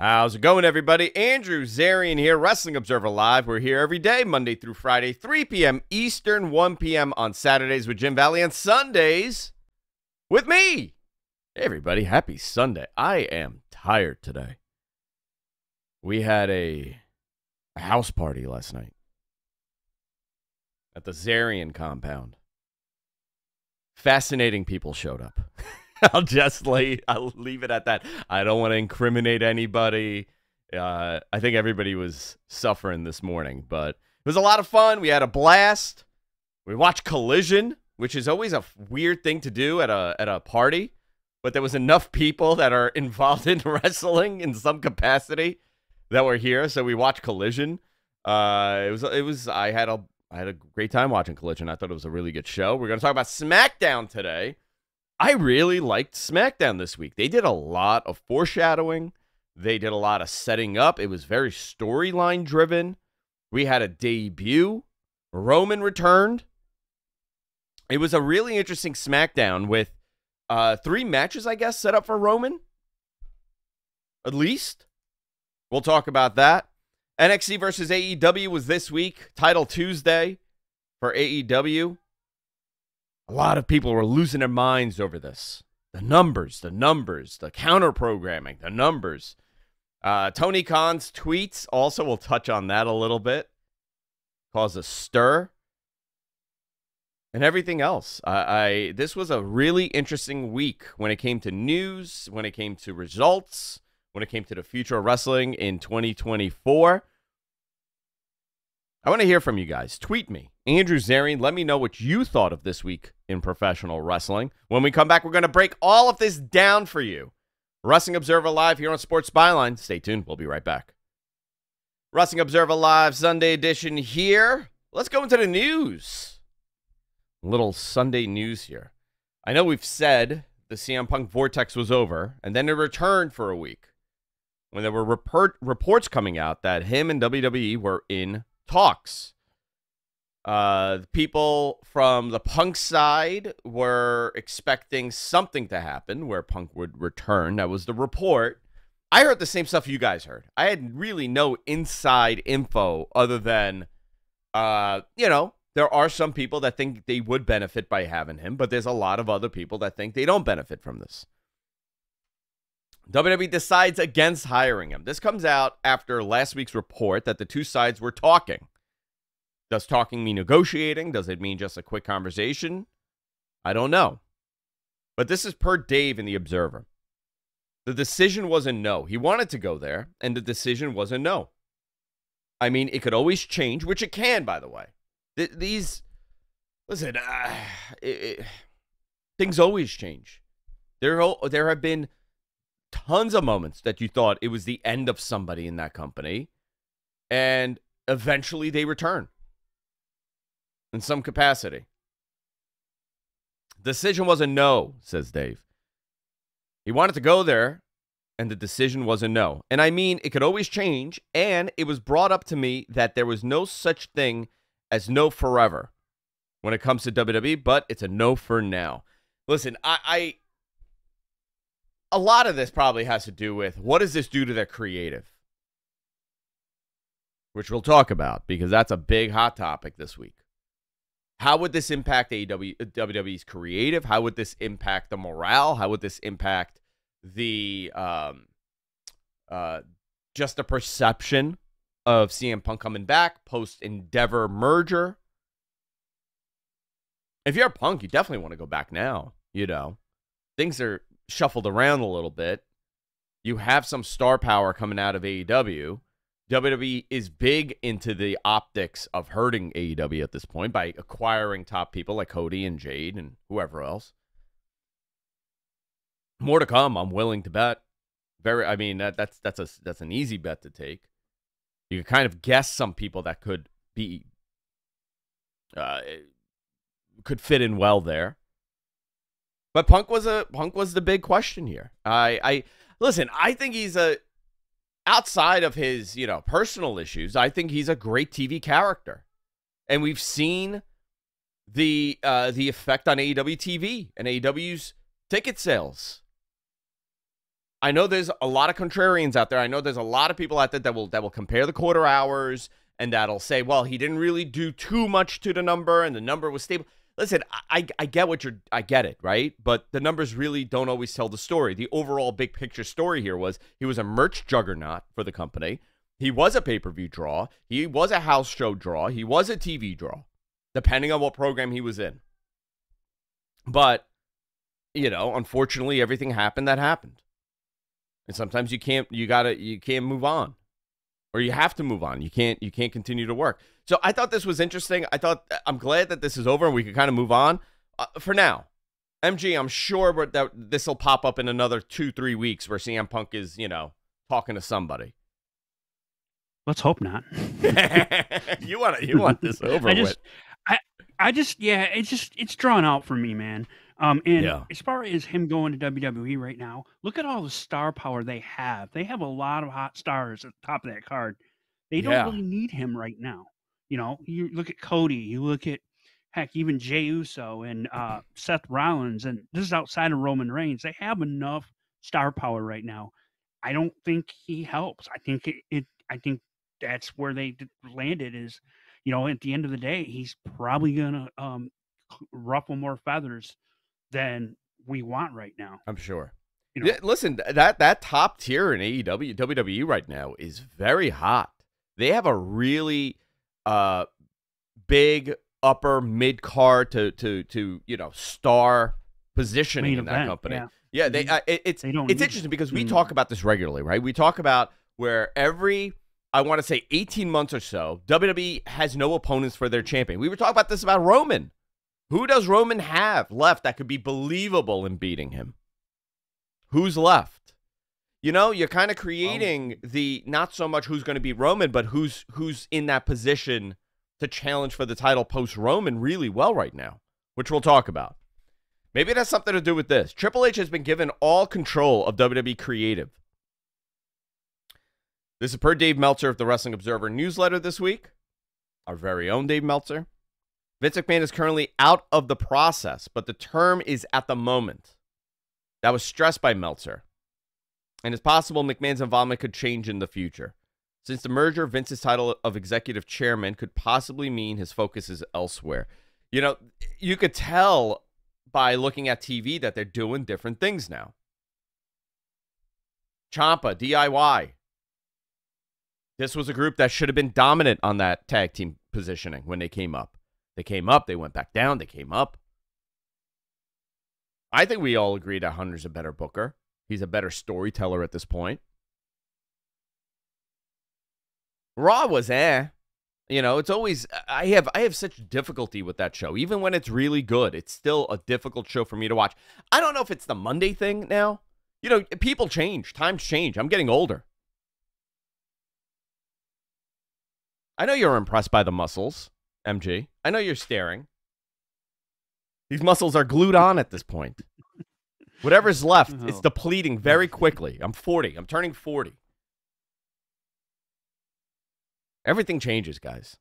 How's it going, everybody? Andrew Zarian here, Wrestling Observer Live. We're here every day, Monday through Friday, 3 p.m. Eastern, 1 p.m. on Saturdays with Jim Valley, and Sundays with me. Hey, everybody, happy Sunday. I am tired today. We had a, a house party last night at the Zarian compound. Fascinating people showed up. I'll just lay. I'll leave it at that. I don't want to incriminate anybody. Uh, I think everybody was suffering this morning, but it was a lot of fun. We had a blast. We watched Collision, which is always a weird thing to do at a at a party, but there was enough people that are involved in wrestling in some capacity that were here, so we watched Collision. Uh, it was it was I had a I had a great time watching Collision. I thought it was a really good show. We're going to talk about SmackDown today. I really liked SmackDown this week. They did a lot of foreshadowing. They did a lot of setting up. It was very storyline driven. We had a debut. Roman returned. It was a really interesting SmackDown with uh, three matches, I guess, set up for Roman. At least. We'll talk about that. NXT versus AEW was this week, Title Tuesday for AEW. A lot of people were losing their minds over this. The numbers, the numbers, the counter programming, the numbers. Uh, Tony Khan's tweets also, we'll touch on that a little bit, cause a stir, and everything else. I, I this was a really interesting week when it came to news, when it came to results, when it came to the future of wrestling in 2024. I want to hear from you guys. Tweet me, Andrew Zarian. Let me know what you thought of this week in professional wrestling. When we come back, we're going to break all of this down for you. Wrestling Observer Live here on Sports Byline. Stay tuned. We'll be right back. Wrestling Observer Live Sunday edition here. Let's go into the news. Little Sunday news here. I know we've said the CM Punk Vortex was over, and then it returned for a week when there were report, reports coming out that him and WWE were in talks. Uh, people from the Punk side were expecting something to happen where Punk would return. That was the report. I heard the same stuff you guys heard. I had really no inside info other than, uh, you know, there are some people that think they would benefit by having him, but there's a lot of other people that think they don't benefit from this. WWE decides against hiring him. This comes out after last week's report that the two sides were talking. Does talking mean negotiating? Does it mean just a quick conversation? I don't know. But this is per Dave in The Observer. The decision was a no. He wanted to go there, and the decision was a no. I mean, it could always change, which it can, by the way. Th- these, listen, uh, it, it, things always change. There, there have been tons of moments that you thought it was the end of somebody in that company, and eventually they return in some capacity. Decision was a no, says Dave. He wanted to go there, and the decision was a no. And I mean, it could always change, and it was brought up to me that there was no such thing as no forever when it comes to WWE, but it's a no for now. Listen, I, I a lot of this probably has to do with what does this do to their creative? Which we'll talk about because that's a big hot topic this week. How would this impact AEW, WWE's creative? How would this impact the morale? How would this impact the um, uh, just the perception of CM Punk coming back post Endeavor merger? If you're a Punk, you definitely want to go back now. You know, things are shuffled around a little bit. You have some star power coming out of AEW. WWE is big into the optics of hurting AEW at this point by acquiring top people like Cody and Jade and whoever else. More to come, I'm willing to bet. Very I mean that that's that's a that's an easy bet to take. You can kind of guess some people that could be uh could fit in well there. But Punk was a Punk was the big question here. I I listen, I think he's a outside of his, you know, personal issues, I think he's a great TV character. And we've seen the uh the effect on AEW TV and AEW's ticket sales. I know there's a lot of contrarians out there. I know there's a lot of people out there that will that will compare the quarter hours and that'll say, well, he didn't really do too much to the number and the number was stable. Listen, I, I get what you're I get it, right? But the numbers really don't always tell the story. The overall big picture story here was he was a merch juggernaut for the company. He was a pay-per-view draw. He was a house show draw. He was a TV draw, depending on what program he was in. But, you know, unfortunately everything happened that happened. And sometimes you can't you gotta you can't move on. Or you have to move on. You can't you can't continue to work. So I thought this was interesting. I thought I'm glad that this is over and we can kind of move on uh, for now. MG, I'm sure that this will pop up in another two, three weeks where CM Punk is, you know, talking to somebody. Let's hope not. you want you want this over I just, with? I I just yeah, it's just it's drawn out for me, man. Um, and Yeah. as far as him going to WWE right now, look at all the star power they have. They have a lot of hot stars at the top of that card. They don't Yeah. really need him right now. You know, you look at Cody, you look at heck, even Jey Uso and uh, Seth Rollins, and this is outside of Roman Reigns. They have enough star power right now. I don't think he helps. I think it. it I think that's where they landed. Is you know, at the end of the day, he's probably gonna um, ruffle more feathers than we want right now. I'm sure. You know, Yeah, listen, that that top tier in AEW, WWE right now is very hot. They have a really uh big upper mid card to to to you know star positioning main in that event, company. yeah. Yeah, they uh, it, it's They don't it's interesting it. because we Mhm. talk about this regularly, right? We talk about where every I want to say 18 months or so, WWE has no opponents for their champion. We were talking about this about Roman. Who does Roman have left that could be believable in beating him? Who's left? You know, you're kind of creating the not so much who's going to be Roman, but who's who's in that position to challenge for the title post Roman really well right now, which we'll talk about. Maybe it has something to do with this. Triple H has been given all control of WWE creative. This is per Dave Meltzer of the Wrestling Observer newsletter this week. Our very own Dave Meltzer. Vince McMahon is currently out of the process, but the term is at the moment. That was stressed by Meltzer. And it's possible McMahon's involvement could change in the future. Since the merger, Vince's title of executive chairman could possibly mean his focus is elsewhere. You know, you could tell by looking at TV that they're doing different things now. Ciampa, DIY. This was a group that should have been dominant on that tag team positioning when they came up. They came up, they went back down, they came up. I think we all agree that Hunter's a better booker. He's a better storyteller at this point. Raw was eh. You know, it's always I have I have such difficulty with that show. Even when it's really good, it's still a difficult show for me to watch. I don't know if it's the Monday thing now. You know, people change, times change. I'm getting older. I know you're impressed by the muscles, MG. I know you're staring. These muscles are glued on at this point. Whatever's left, it's Oh. depleting very quickly. I'm 40. I'm turning 40. Everything changes, guys.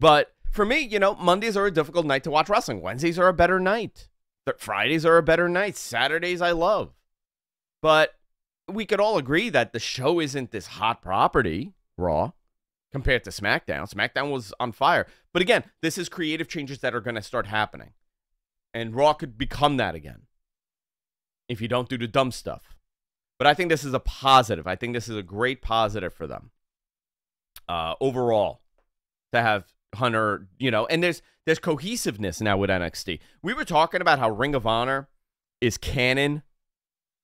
But for me, you know, Mondays are a difficult night to watch wrestling. Wednesdays are a better night. Th- Fridays are a better night. Saturdays I love. But we could all agree that the show isn't this hot property, Raw, compared to SmackDown. SmackDown was on fire. But again, this is creative changes that are going to start happening. And Raw could become that again if you don't do the dumb stuff. But I think this is a positive. I think this is a great positive for them uh, overall to have Hunter, you know, and there's there's cohesiveness now with NXT. We were talking about how Ring of Honor is canon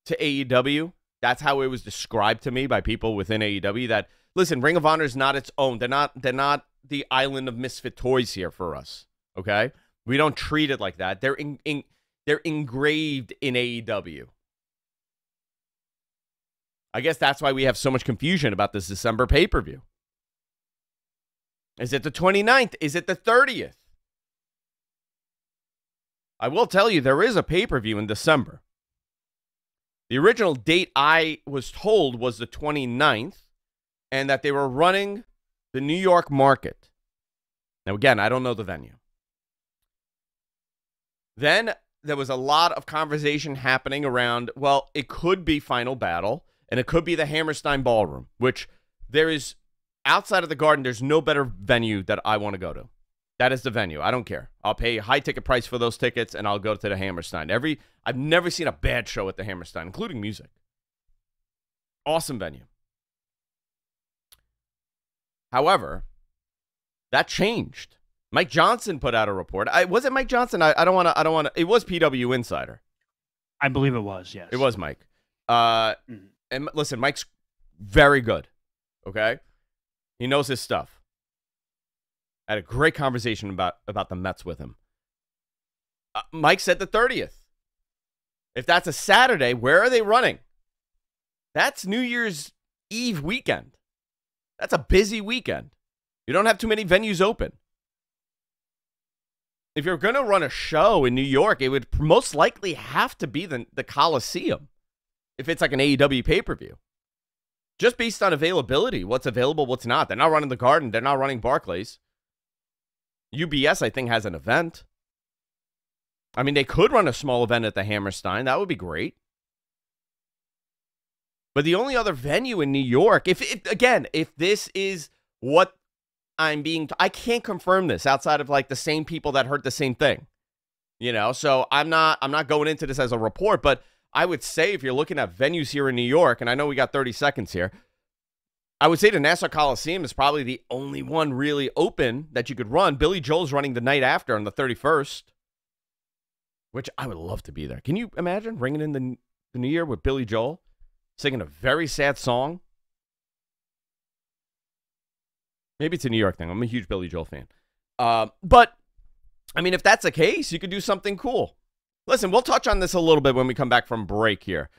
to AEW. That's how it was described to me by people within AEW. That listen, Ring of Honor is not its own. They're not they're not the island of misfit toys here for us. Okay, we don't treat it like that. They're in, in they're engraved in AEW. I guess that's why we have so much confusion about this December pay per view. Is it the 29th? Is it the 30th? I will tell you, there is a pay per view in December. The original date I was told was the 29th, and that they were running the New York market. Now, again, I don't know the venue. Then there was a lot of conversation happening around, well, it could be Final Battle and it could be the Hammerstein Ballroom, which there is outside of the Garden. There's no better venue that I want to go to. That is the venue. I don't care. I'll pay a high ticket price for those tickets, and I'll go to the Hammerstein. Every I've never seen a bad show at the Hammerstein, including music. Awesome venue. However, that changed. Mike Johnson put out a report. I was it Mike Johnson. I, I don't want to. I don't want to. It was PW Insider. I believe it was. Yes, It was Mike. Uh, Mhm. and listen, Mike's very good. Okay, he knows his stuff. I had a great conversation about about the Mets with him. Uh, Mike said the thirtieth. If that's a Saturday, where are they running? That's New Year's Eve weekend. That's a busy weekend. You don't have too many venues open. If you're going to run a show in New York, it would most likely have to be the, the Coliseum if it's like an AEW pay per view. Just based on availability, what's available, what's not. They're not running the Garden, they're not running Barclays. UBS, I think, has an event. I mean, they could run a small event at the Hammerstein. That would be great. But the only other venue in New York, if, if again, if this is what I'm being, I can't confirm this outside of like the same people that heard the same thing, you know. So I'm not, I'm not going into this as a report, but I would say if you're looking at venues here in New York, and I know we got 30 seconds here, I would say the Nassau Coliseum is probably the only one really open that you could run. Billy Joel's running the night after on the 31st, which I would love to be there. Can you imagine ringing in the, the new year with Billy Joel singing a very sad song? Maybe it's a New York thing. I'm a huge Billy Joel fan. Uh, but, I mean, if that's the case, you could do something cool. Listen, we'll touch on this a little bit when we come back from break here.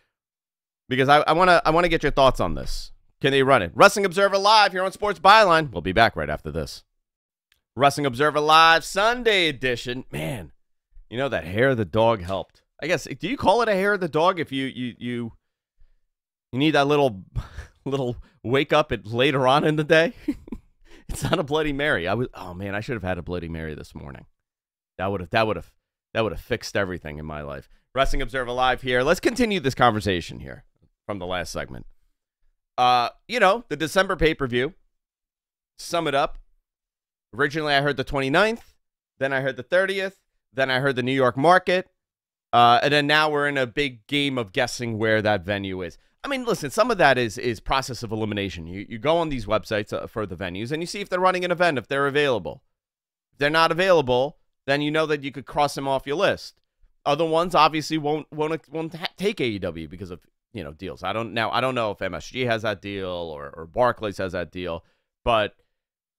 Because I want to I want to get your thoughts on this. Can they run it? Wrestling Observer Live here on Sports Byline. We'll be back right after this. Wrestling Observer Live Sunday edition. Man, you know that hair of the dog helped. I guess do you call it a hair of the dog if you you you you need that little little wake up at later on in the day? it's not a Bloody Mary. I was oh man, I should have had a Bloody Mary this morning. That would have that would have that would have fixed everything in my life. Wrestling Observer Live here. Let's continue this conversation here from the last segment. Uh, you know, the December pay-per-view. Sum it up. Originally I heard the 29th, then I heard the 30th, then I heard the New York market. Uh, and then now we're in a big game of guessing where that venue is. I mean, listen, some of that is is process of elimination. You you go on these websites uh, for the venues and you see if they're running an event, if they're available. If they're not available, then you know that you could cross them off your list. Other ones obviously won't won't won't take AEW because of you know deals. I don't now I don't know if MSG has that deal or or Barclays has that deal, but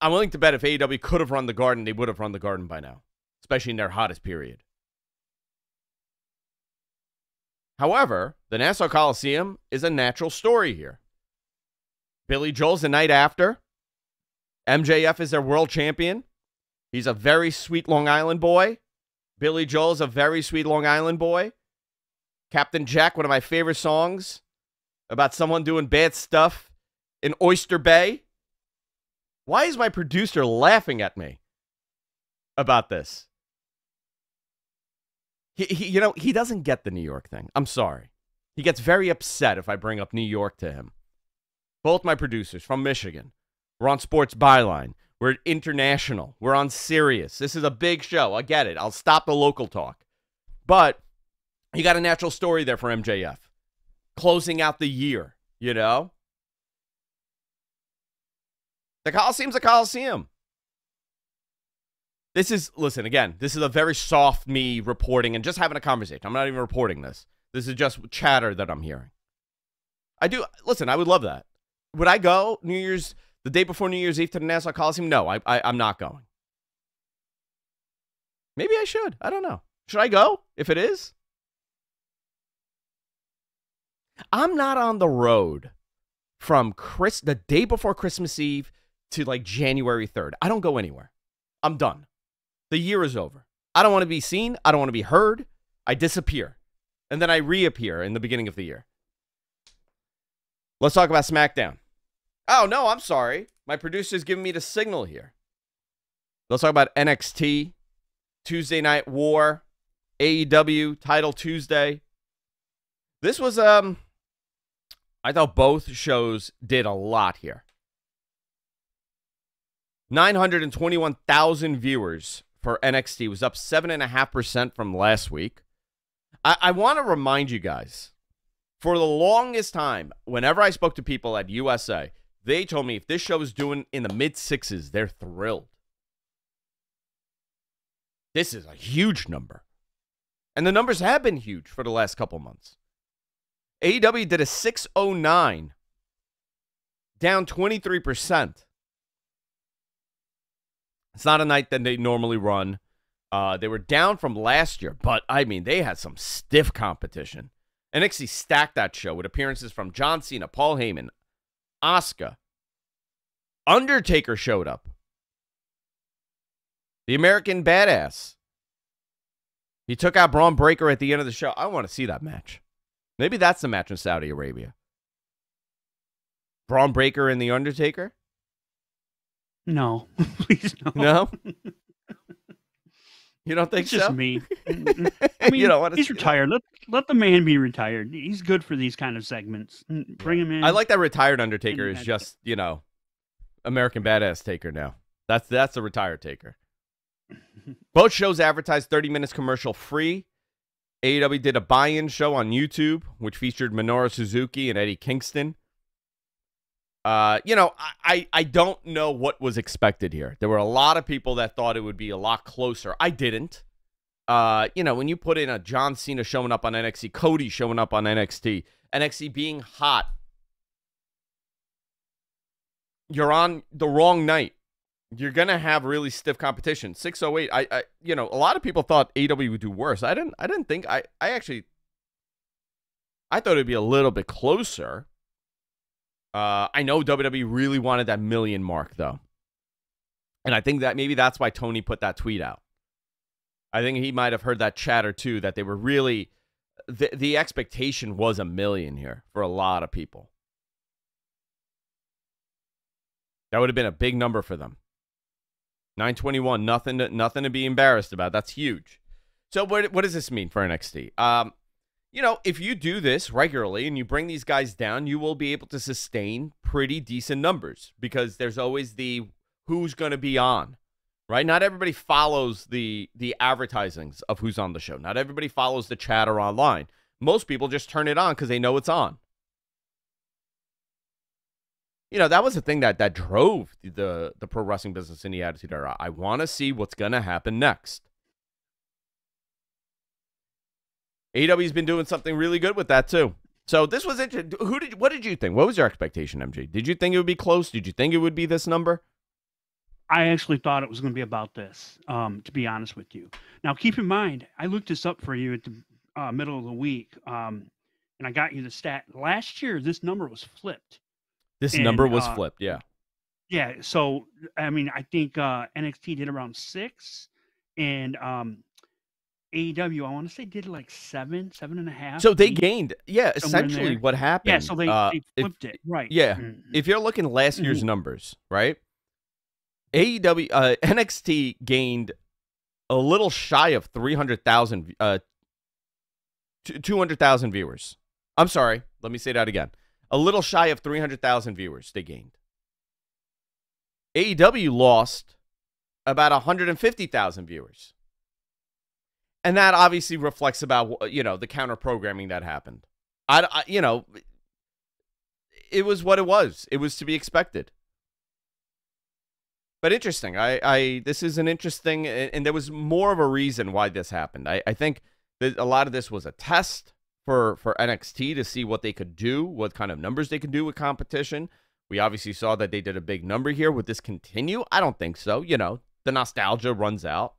I'm willing to bet if AEW could have run the Garden, they would have run the Garden by now, especially in their hottest period. However, the Nassau Coliseum is a natural story here. Billy Joel's the night after. MJF is their world champion. He's a very sweet Long Island boy. Billy Joel's a very sweet Long Island boy. Captain Jack, one of my favorite songs about someone doing bad stuff in Oyster Bay. Why is my producer laughing at me about this? He, he, you know, he doesn't get the New York thing. I'm sorry. He gets very upset if I bring up New York to him. Both my producers from Michigan. We're on Sports Byline. We're international. We're on Sirius. This is a big show. I get it. I'll stop the local talk. But you got a natural story there for MJF. Closing out the year, you know? The Coliseum's a Coliseum. This is, listen, again, this is a very soft me reporting and just having a conversation. I'm not even reporting this. This is just chatter that I'm hearing. I do, listen, I would love that. Would I go New Year's, the day before New Year's Eve to the Nassau Coliseum? No, I, I, I'm not going. Maybe I should. I don't know. Should I go if it is? I'm not on the road from Chris the day before Christmas Eve to like January 3rd. I don't go anywhere. I'm done. The year is over. I don't want to be seen. I don't want to be heard. I disappear. And then I reappear in the beginning of the year. Let's talk about SmackDown. Oh, no, I'm sorry. My producer's giving me the signal here. Let's talk about NXT, Tuesday Night War, AEW, Title Tuesday. This was um I thought both shows did a lot here. 921,000 viewers for NXT was up 7.5% from last week. I, I want to remind you guys for the longest time, whenever I spoke to people at USA, they told me if this show is doing in the mid sixes, they're thrilled. This is a huge number. And the numbers have been huge for the last couple months. AEW did a 609, down 23%. It's not a night that they normally run. Uh, they were down from last year, but I mean, they had some stiff competition. NXT stacked that show with appearances from John Cena, Paul Heyman, Asuka. Undertaker showed up. The American Badass. He took out Bron Breakker at the end of the show. I want to see that match. Maybe that's the match in Saudi Arabia. Bron Breakker and The Undertaker? No, please no. No? You don't think It's just me. I mean, you don't want to he's retired. Let let the man be retired. He's good for these kind of segments. Mm, Bring him in. I like that retired Undertaker is just, you know, American Badass Taker now. That's that's the retired Taker. Both shows advertised 30 minutes commercial free. AEW did a buy-in show on YouTube, which featured Minoru Suzuki and Eddie Kingston. Uh, you know, I, I don't know what was expected here. There were a lot of people that thought it would be a lot closer. I didn't. Uh, you know, when you put in a John Cena showing up on NXT, Cody showing up on NXT, NXT being hot, you're on the wrong night. You're gonna have really stiff competition. 608. I, I you know, a lot of people thought AW would do worse. I didn't I didn't think I I actually I thought it'd be a little bit closer. Uh I know WWE really wanted that million mark though. And I think that maybe that's why Tony put that tweet out. I think he might have heard that chatter too that they were really the the expectation was a million here for a lot of people. That would have been a big number for them. 921, nothing to, nothing to be embarrassed about. That's huge. So what what does this mean for NXT? Um, you know, if you do this regularly and you bring these guys down, you will be able to sustain pretty decent numbers because there's always the who's going to be on. Right? Not everybody follows the the advertisings of who's on the show. Not everybody follows the chatter online. Most people just turn it on cuz they know it's on. You know, that was the thing that that drove the the pro wrestling business in the Attitude Era. I want to see what's going to happen next. AEW's been doing something really good with that too. So this was interesting. Who did what did you think? What was your expectation, MG? Did you think it would be close? Did you think it would be this number? I actually thought it was going to be about this. Um, to be honest with you. Now, keep in mind, I looked this up for you at the uh, middle of the week, um, and I got you the stat. Last year, this number was flipped. This And, number was uh, flipped. Yeah. Yeah. So, I mean, I think uh, NXT did around six, and um, AEW, I want to say, did like seven, seven and a half. So they gained, yeah. Essentially, what happened? Yeah. So they, uh, they if- flipped it. Right. yeah. Mhm. if you're looking last year's Mm-hmm. numbers, right? AEW uh, NXT gained a little shy of 300,000 uh 200,000 viewers. I'm sorry, let me say that again. A little shy of 300,000 viewers they gained. AEW lost about 150,000 viewers. And that obviously reflects about you know the counter programming that happened. I, I you know it was what it was. It was to be expected. But interesting. I, I this is an interesting and, there was more of a reason why this happened. I, I think that a lot of this was a test for for NXT to see what they could do, what kind of numbers they could do with competition. We obviously saw that they did a big number here. Would this continue? I don't think so. You know, the nostalgia runs out,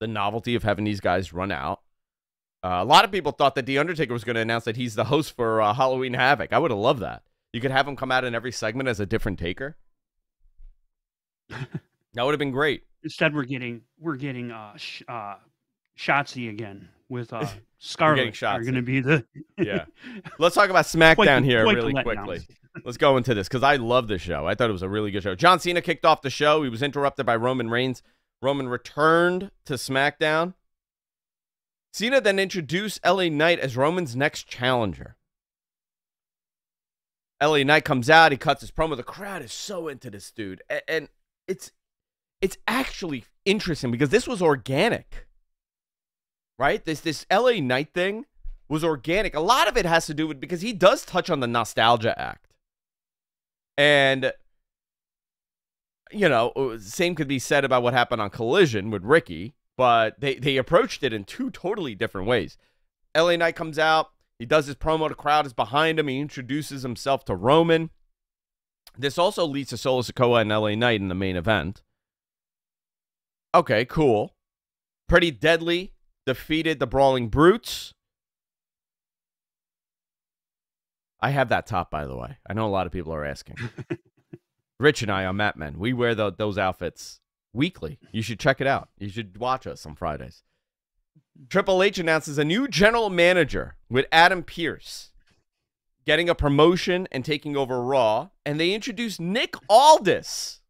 the novelty of having these guys run out. Uh, a lot of people thought that The Undertaker was going to announce that he's the host for uh, Halloween Havoc. I would have loved that. You could have him come out in every segment as a different taker. that would have been great. Instead, we're getting we're getting uh, sh- uh, Shotzi again with uh, getting Scarlett. Are going to be the Yeah. Let's talk about Quite SmackDown here quite really quickly. Let's go into this because I love the show. I thought it was a really good show. John Cena kicked off the show. He was interrupted by Roman Reigns. Roman returned to SmackDown. Cena then introduced LA Knight as Roman's next challenger. LA Knight comes out, he cuts his promo. The crowd is so into this dude. And, it's it's actually interesting because this was organic. Right? This this LA Knight thing was organic. A lot of it has to do with because he does touch on the nostalgia act. And you know, uh, same could be said about what happened on Collision with Ricky, but they they approached it in two totally different ways. LA Knight comes out, he does his promo, the crowd is behind him, he introduces himself to Roman. This also leads to Solo Sikoa and LA Knight in the main event. Okay, cool. Pretty deadly defeated the Brawling Brutes. I have that top, by the way. I know a lot of people are asking. Rich and I on Mat Men, we wear the, those outfits weekly. You should check it out. You should watch us on Fridays. Triple H announces a new general manager with Adam Pearce getting a promotion and taking over Raw, and they introduce Nick Aldis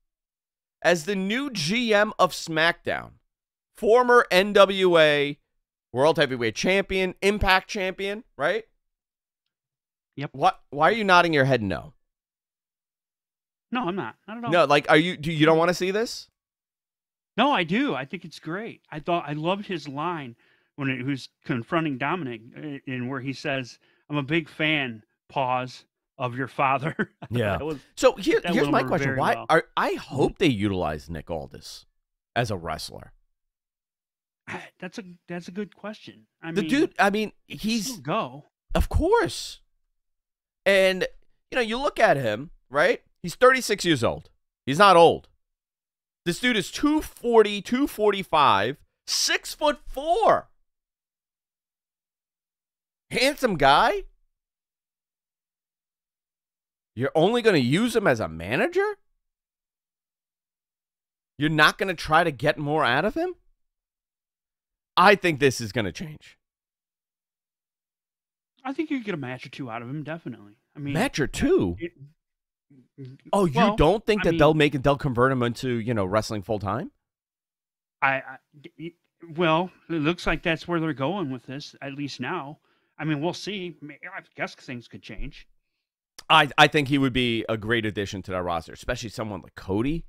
as the new GM of SmackDown, former NWA World Heavyweight Champion, Impact Champion, right? Yep. What? Why are you nodding your head? No. No, I'm not. Not at all. No, like, are you? Do you don't want to see this? No, I do. I think it's great. I thought I loved his line when he was confronting Dominic, eh, in where he says, "I'm a big fan." Pause of your father. Yeah. Was- So here, here's my question: Why well. are I hope they utilize Nick Aldis as a wrestler? I- that's a that's a good question. I The mean, dude, I mean, he can he's go. Of course. And, you know, you look at him, right? He's 36 years old. He's not old. This dude is 240, 245, six foot four. Handsome guy. You're only going to use him as a manager? You're not going to try to get more out of him? I think this is going to change. I think you could get a match or two out of him. Definitely. I mean, Match or two? it- Oh, you well, don't think I that they'll make it? They'll convert him into you know wrestling full time? I, I well, it looks like that's where they're going with this. At least now. I mean, we'll see. I guess things could change. I I think he would be a great addition to that roster, especially someone like Cody.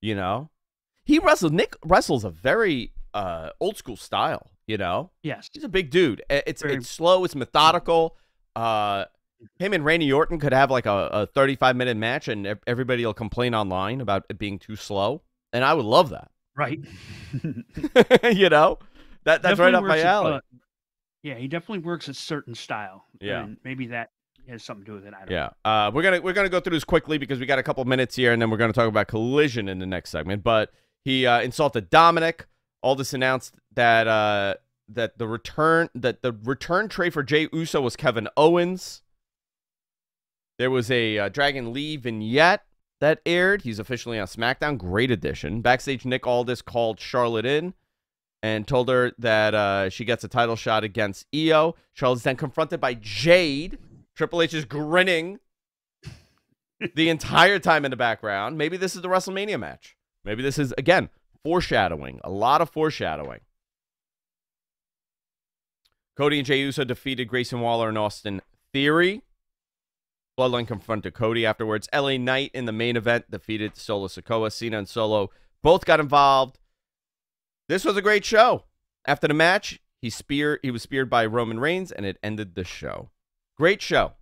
You know, he wrestles. Nick wrestles a very uh, old school style. You know, Yes. he's a big dude. It's Very- it's slow. It's methodical. Uh, him and Randy Orton could have like a, a 35 minute match, and everybody will complain online about it being too slow, and I would love that. Right. you know, that that's right up my works at, alley. uh, yeah, he definitely works a certain style. Yeah. And maybe that has something to do with it. I don't know. Yeah, uh, we're gonna we're gonna go through this quickly because we got a couple minutes here, and then we're gonna talk about collision in the next segment. But he uh, insulted Dominic. Aldis announced that uh, that the return that the return trade for Jey Uso was Kevin Owens. There was a uh, Dragon Lee vignette that aired. He's officially on SmackDown. Great addition. Backstage, Nick Aldis called Charlotte in and told her that uh, she gets a title shot against Io. Charlotte's then confronted by Jade. Triple H is grinning the entire time in the background. Maybe this is the WrestleMania match. Maybe this is, again, foreshadowing. A lot of foreshadowing. Cody and Jey Uso defeated Grayson Waller and Austin Theory. Bloodline confronted Cody afterwards. LA Knight in the main event defeated Solo Sikoa. Cena and Solo both got involved. This was a great show. After the match, he spear he was speared by Roman Reigns and it ended the show. Great show.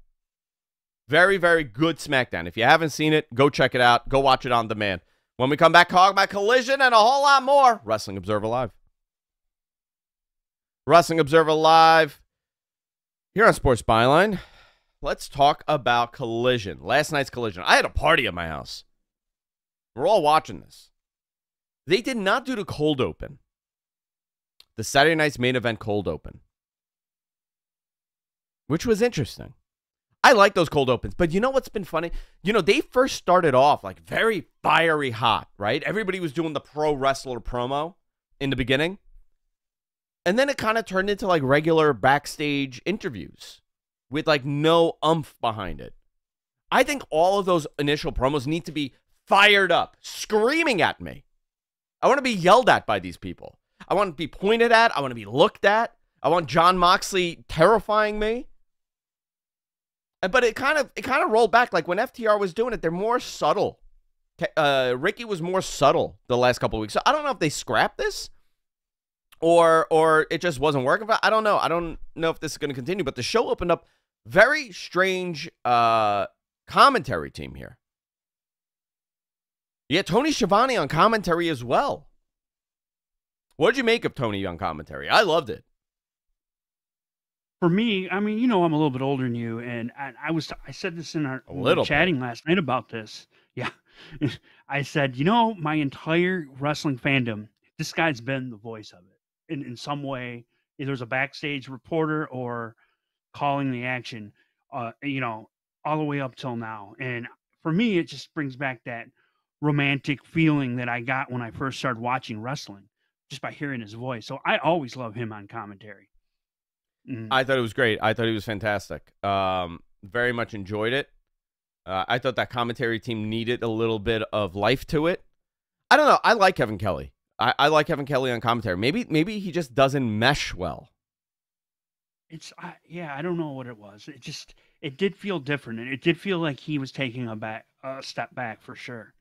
Very, very good SmackDown. If you haven't seen it, go check it out. Go watch it on demand. When we come back, talk about collision and a whole lot more. Wrestling Observer Live. Wrestling Observer Live. Here on Sports Byline. Let's talk about collision. Last night's collision. I had a party at my house. We're all watching this. They did not do the cold open. The Saturday night's main event cold open. Which was interesting. I like those cold opens, but you know what's been funny? You know, they first started off like very fiery hot, right? Everybody was doing the pro wrestler promo in the beginning. And then it kind of turned into like regular backstage interviews with like no umph behind it. I think all of those initial promos need to be fired up, screaming at me. I want to be yelled at by these people. I want to be pointed at. I want to be looked at. I want Jon Moxley terrifying me. but it kind of it kind of rolled back. Like when FTR was doing it, they're more subtle. Uh, Ricky was more subtle the last couple weeks. So I don't know if they scrapped this or or it just wasn't working. I don't know. I don't know if this is going to continue. But the show opened up very strange uh, commentary team here. Yeah, Tony Schiavone on commentary as well. What did you make of Tony on commentary? I loved it. For me, I mean, you know, I'm a little bit older than you, and I, I was I said this in our little chatting last night about this. Yeah, I said, you know, my entire wrestling fandom, this guy's been the voice of it in in some way. Either as a backstage reporter or calling the action, uh, you know, all the way up till now. And for me, it just brings back that romantic feeling that I got when I first started watching wrestling, just by hearing his voice. So I always love him on commentary. Mm. I thought it was great. I thought he was fantastic. Um, very much enjoyed it. Uh, I thought that commentary team needed a little bit of life to it. I don't know. I like Kevin Kelly. I, I like Kevin Kelly on commentary. Maybe maybe he just doesn't mesh well. It's I, yeah, I don't know what it was. It just it did feel different, and it did feel like he was taking a back a step back for sure.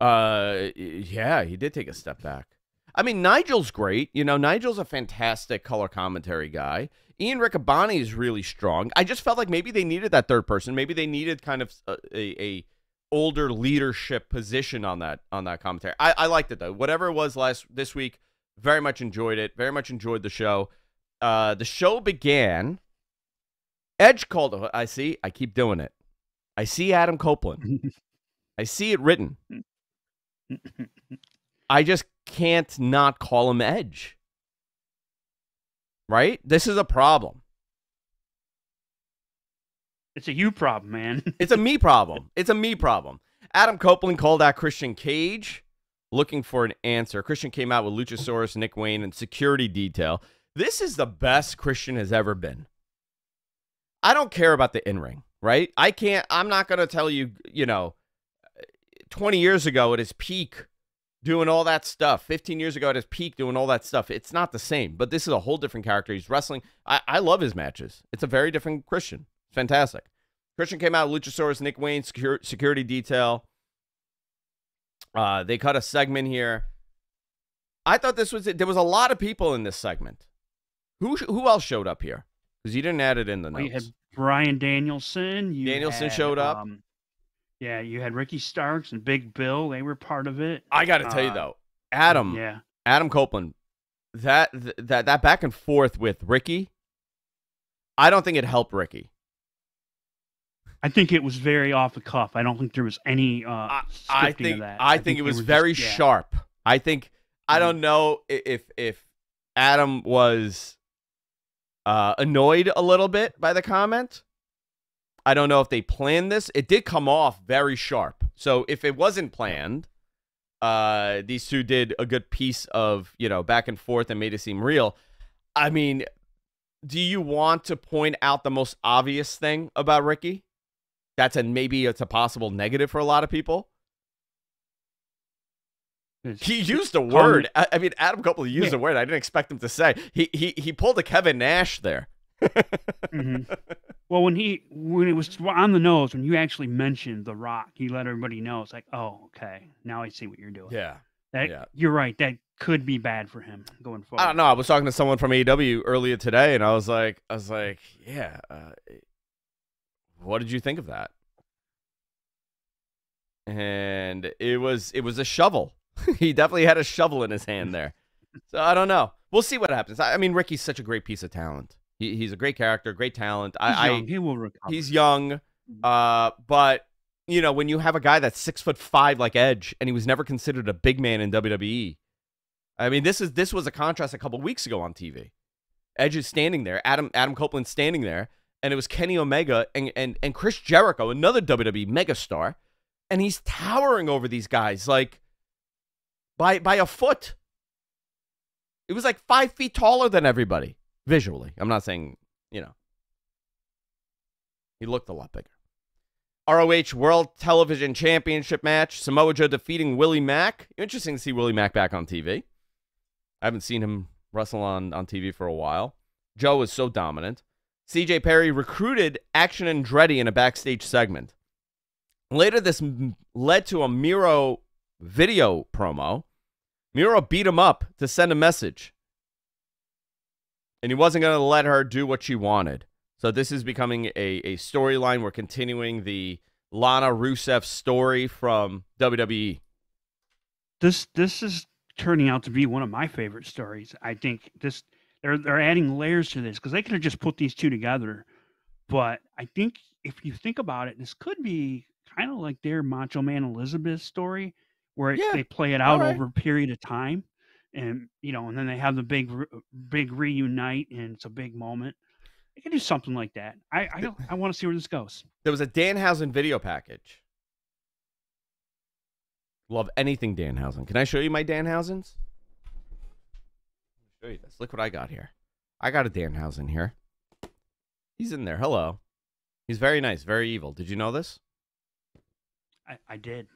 Uh, yeah, he did take a step back. I mean, Nigel's great. You know, Nigel's a fantastic color commentary guy. Ian Riccaboni is really strong. I just felt like maybe they needed that third person. Maybe they needed kind of a, a, a older leadership position on that on that commentary. I, I liked it though. Whatever it was last this week, very much enjoyed it. Very much enjoyed the show. Uh, the show began. Edge called. I see. I keep doing it. I see Adam Copeland. I see it written. I just can't not call him Edge. Right? This is a problem. It's a you problem, man. It's a me problem. It's a me problem. Adam Copeland called out Christian Cage looking for an answer. Christian came out with Luchasaurus, Nick Wayne, and security detail. This is the best Christian has ever been. I don't care about the in ring, right? I can't, I'm not going to tell you, you know, 20 years ago at his peak doing all that stuff, 15 years ago at his peak doing all that stuff. It's not the same, but this is a whole different character. He's wrestling. I, I love his matches. It's a very different Christian. Fantastic. Christian came out, Luchasaurus, Nick Wayne, security detail. Uh, they cut a segment here. I thought this was it. There was a lot of people in this segment. Who who else showed up here? Because you didn't add it in the notes. You had Bryan Danielson. You Danielson had, showed up. Um, yeah, you had Ricky Starks and Big Bill. They were part of it. I got to tell you Uh, though, Adam, Yeah. Adam Copeland, that that that back and forth with Ricky, I don't think it helped Ricky. I think it was very off the cuff. I don't think there was any uh, I, scripting I think that. I think it was were just- very yeah. sharp. I think I don't know if if Adam was uh, annoyed a little bit by the comment. I don't know if they planned this. It did come off very sharp. So if it wasn't planned, uh, these two did a good piece of you know back and forth and made it seem real. I mean, do you want to point out the most obvious thing about Ricky? That's a maybe it's a possible negative for a lot of people. He used a word. I, I mean, Adam Copeland used Yeah. a word. I didn't expect him to say. He he he pulled a Kevin Nash there. Mhm. Well, when he when it was on the nose, when you actually mentioned The Rock, he let everybody know. It's like, oh, okay, now I see what you're doing. Yeah. That, yeah. You're right. That could be bad for him going forward. I don't know. I was talking to someone from AEW earlier today, and I was like, I was like, yeah. Uh, what did you think of that? And it was it was a shovel. he definitely had a shovel in his hand there. So I don't know. We'll see what happens. I, I mean, Ricky's such a great piece of talent. He, he's a great character, great talent. He's I, I young. he will recover. He's young, uh, but you know when you have a guy that's six foot five like Edge, and he was never considered a big man in WWE. I mean, this is this was a contrast a couple weeks ago on TV. Edge is standing there, Adam Adam Copeland standing there, and it was Kenny Omega and and and Chris Jericho, another WWE megastar, and he's towering over these guys like by by a foot. It was like five feet taller than everybody visually. I'm not saying you know. He looked a lot bigger. ROH World Television Championship match. Samoa Joe defeating Willie Mack. Interesting to see Willie Mack back on TV. I haven't seen him wrestle on, on TV for a while. Joe is so dominant. CJ Perry recruited Action Andretti in a backstage segment. Later, this m- led to a Miro video promo. Miro beat him up to send a message. And he wasn't going to let her do what she wanted. So this is becoming a, a storyline. We're continuing the Lana Rusev story from. WWE. this this is turning out to be one of my favorite stories. I think this they're they're adding layers to this because they could have just put these two together, but I think if you think about it, this could be kind of like their Macho Man Elizabeth story, where it- they play it out alright. over a period of time, and you know, and then they have the big big reunite, and it's a big moment. They can do something like that. I I, I want to see where this goes. There was a Danhausen video package. Love anything Danhausen. Can I show you my Danhausens? Show you this. Look what I got here. I got a Danhausen here. He's in there. Hello. He's very nice, very evil. Did you know this? I, I did.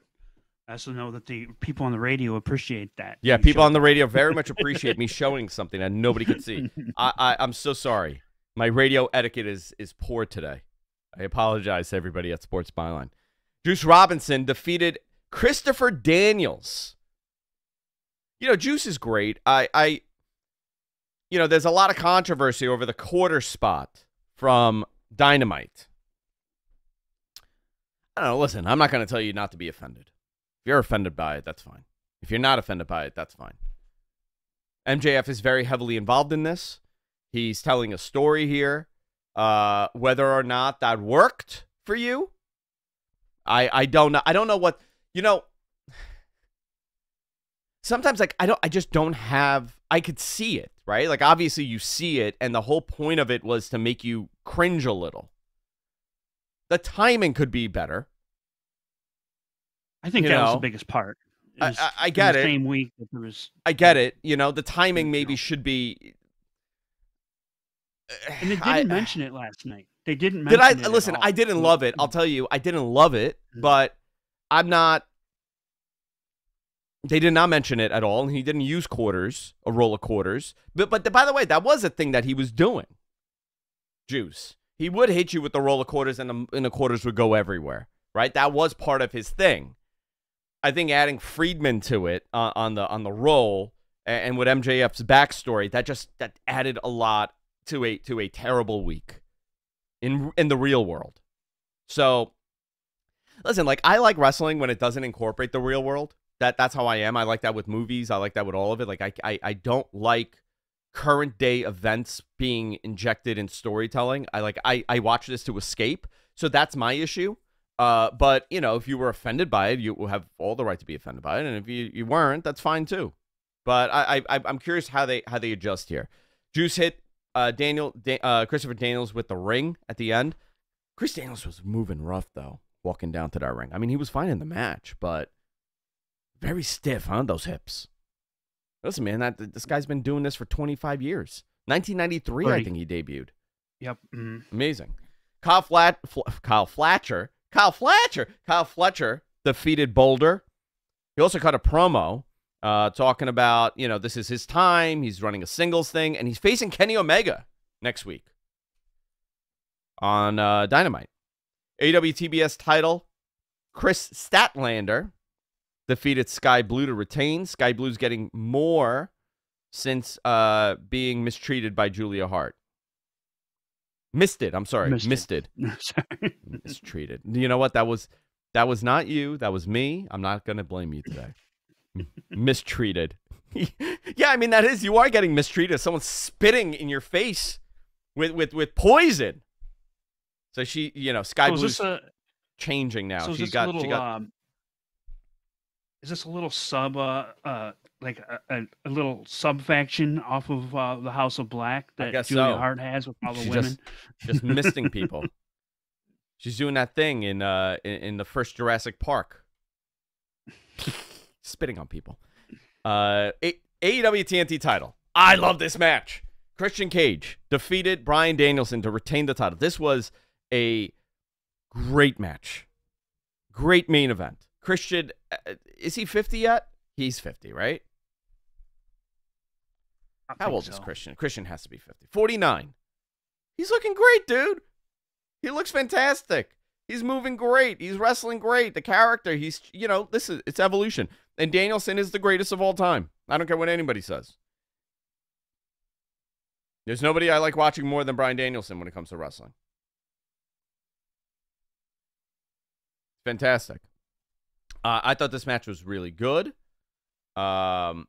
I also know that the people on the radio appreciate that. Yeah, You people on the radio very much appreciate me showing something that nobody could see. I, I I'm so sorry. My radio etiquette is is poor today. I apologize to everybody at Sports Byline. Juice Robinson defeated Christopher Daniels. You know, Juice is great. I I you know, there's a lot of controversy over the quarter spot from Dynamite. I don't know, listen, I'm not going to tell you not to be offended. If you're offended by it, that's fine. If you're not offended by it, that's fine. MJF is very heavily involved in this. He's telling a story here. Uh, whether or not that worked for you, I I don't know. I don't know what you know. Sometimes like I don't. I just don't have. I could see it right. Like obviously you see it, and the whole point of it was to make you cringe a little. The timing could be better. I think that was the biggest part. I- I- I get it. Same week that there was, I get it. You know, the timing maybe know. should be. and they didn't I- mention it last night. They didn't Did mention I it at listen? I didn't love it. I'll tell you, I didn't love it, Mm. but I'm not. They did not mention it at all, and he didn't use quarters, a roll of quarters. But but by the way, that was a thing that he was doing. Juice. He would hit you with the roll of quarters, and the, and the quarters would go everywhere. Right? That was part of his thing. I think adding Friedman to it uh, on the on the roll a- and with MJF's backstory, that just that added a lot to a to a terrible week in in the real world. So listen, like I like wrestling when it doesn't incorporate the real world. That that's how I am. I like that with movies. I like that with all of it. Like I I, I don't like current day events being injected in storytelling. I like I I watch this to escape. So that's my issue. Uh, but you know, if you were offended by it, you have all the right to be offended by it, and if you, you weren't, that's fine too. But I, I I'm curious how they how they adjust here. Juice hit uh, Daniel da- uh, Christopher Daniels with the ring at the end. Chris Daniels was moving rough though, walking down to that ring. I mean, he was fine in the match, but very stiff, huh? Those hips. Listen, man, that this guy's been doing this for 25 years. 1993, I think he debuted. Yep. mm. Amazing. Kyle Flat, Fl- Kyle Fletcher, Kyle Fletcher, Kyle Fletcher defeated Boulder. He also cut a promo uh, talking about you know this is his time. He's running a singles thing, and he's facing Kenny Omega next week on uh, Dynamite. AEW TBS title. Kris Statlander defeated Skye Blue to retain. Skye Blue's getting more since uh, being mistreated by Julia Hart. Missed it. I'm sorry. Missed it. Missed it. Sorry. Mistreated. You know what? That was that was not you. That was me. I'm not gonna blame you today. Mistreated. yeah, I mean that is you are getting mistreated. Someone's spitting in your face with with with poison. So she, you know, Sky so Blue's a changing now. so she got little she got um, is this a little sub uh, uh like a, a, a little sub faction off of uh, the House of Black that Julia so. Hart has with all the She women? just misting people. She's doing that thing in uh in, in the first Jurassic Park. Spitting on people. Uh A- AEW TNT title. I love this match. Christian Cage defeated Bryan Danielson to retain the title. This was a great match. Great main event. Christian uh, is he 50 yet? He's 50, right? How old is. Christian? Christian has to be 50. 49. He's looking great, dude. He looks fantastic. He's moving great. He's wrestling great. The character, he's, you know, this is it's evolution. And Danielson is the greatest of all time. I don't care what anybody says. There's nobody I like watching more than Bryan Danielson when it comes to wrestling. Fantastic. Uh, I thought this match was really good. Um,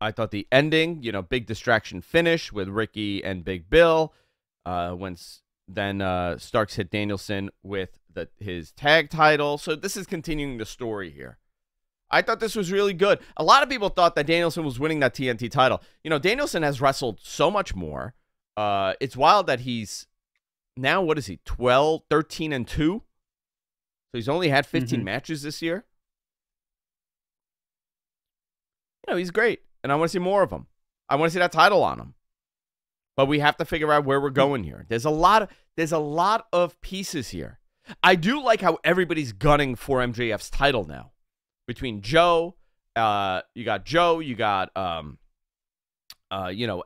I thought the ending, you know, big distraction finish with Ricky and Big Bill. Uh, when then uh, Starks hit Danielson with the his tag title. So this is continuing the story here. I thought this was really good. A lot of people thought that Danielson was winning that TNT title. You know, Danielson has wrestled so much more. Uh, it's wild that he's now, what is he, 12, 13 and 2? So he's only had 15 mm-hmm. matches this year. You know, he's great. And I want to see more of them. I want to see that title on them. But we have to figure out where we're going here. There's a lot of there's a lot of pieces here. I do like how everybody's gunning for MJF's title now between Joe, uh, you got Joe, you got um, uh, you know,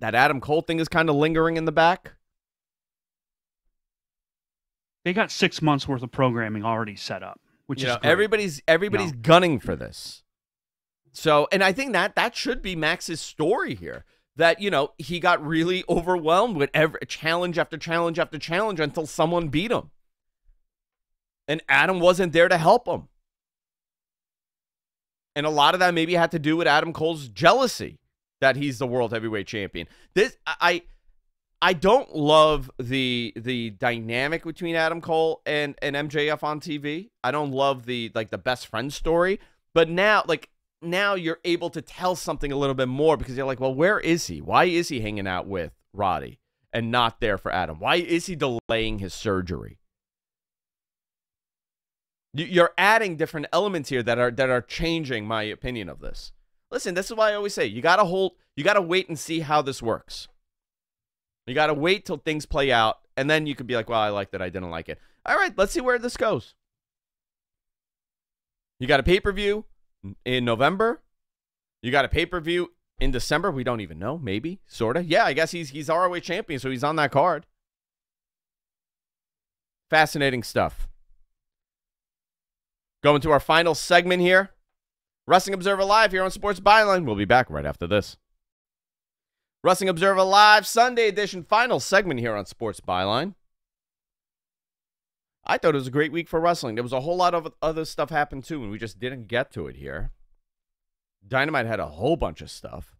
that Adam Cole thing is kind of lingering in the back. They got six months worth of programming already set up, which you is know, everybody's everybody's no. gunning for this. So, and I think that that should be Max's story here. That you know he got really overwhelmed with every challenge after challenge after challenge until someone beat him, and Adam wasn't there to help him. And a lot of that maybe had to do with Adam Cole's jealousy that he's the world heavyweight champion. This I I don't love the the dynamic between Adam Cole and and MJF on TV. I don't love the like the best friend story, but now like now you're able to tell something a little bit more because you're like, well, where is he? Why is he hanging out with Roddy and not there for Adam? Why is he delaying his surgery? You're adding different elements here that are that are changing my opinion of this. Listen, this is why I always say you gotta hold, you gotta wait and see how this works. You gotta wait till things play out, and then you could be like, "Well, I liked it, I didn't like it." All right, let's see where this goes. You got a pay per view in November. You got a pay per view in December. We don't even know. Maybe, sorta. Yeah, I guess he's he's ROH champion, so he's on that card. Fascinating stuff. Going to our final segment here. Wrestling Observer Live here on Sports Byline. We'll be back right after this. Wrestling Observer Live, Sunday edition, final segment here on Sports Byline. I thought it was a great week for wrestling. There was a whole lot of other stuff happened too, and we just didn't get to it here. Dynamite had a whole bunch of stuff.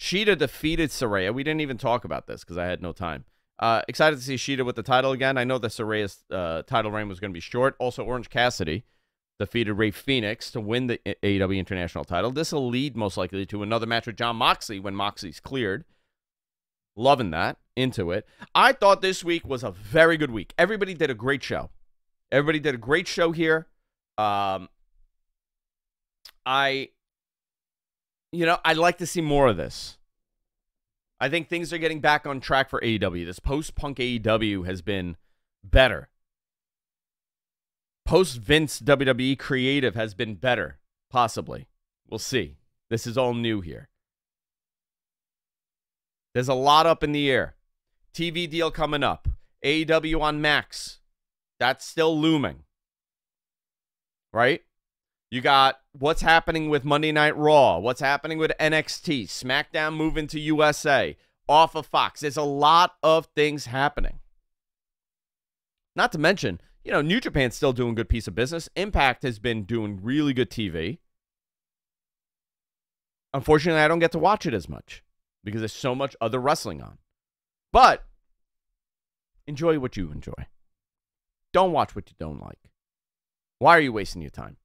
Shida defeated Saraya. We didn't even talk about this because I had no time. Uh, excited to see Shida with the title again. I know that Saraya's uh, title reign was going to be short. Also, Orange Cassidy defeated Rey Fenix to win the AEW International title. This will lead most likely to another match with Jon Moxley when Moxley's cleared. Loving that. Into it. I thought this week was a very good week. Everybody did a great show. Everybody did a great show here. Um, I, you know, I'd like to see more of this. I think things are getting back on track for AEW. This post punk AEW has been better. Post Vince WWE creative has been better, possibly. We'll see. This is all new here. There's a lot up in the air. TV deal coming up. AEW on Max. That's still looming. Right? You got what's happening with Monday Night Raw, what's happening with NXT, SmackDown moving to USA, off of Fox. There's a lot of things happening. Not to mention, you know, New Japan's still doing good piece of business. Impact has been doing really good TV. Unfortunately, I don't get to watch it as much because there's so much other wrestling on. But enjoy what you enjoy. Don't watch what you don't like. Why are you wasting your time?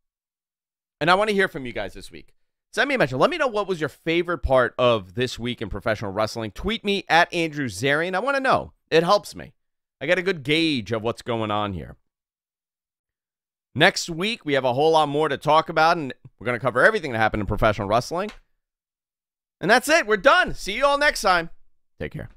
And I want to hear from you guys this week. Send me a message. Let me know what was your favorite part of this week in professional wrestling. Tweet me at Andrew Zarian. I want to know. It helps me. I get a good gauge of what's going on here. Next week, we have a whole lot more to talk about, and we're going to cover everything that happened in professional wrestling. And that's it. We're done. See you all next time. Take care.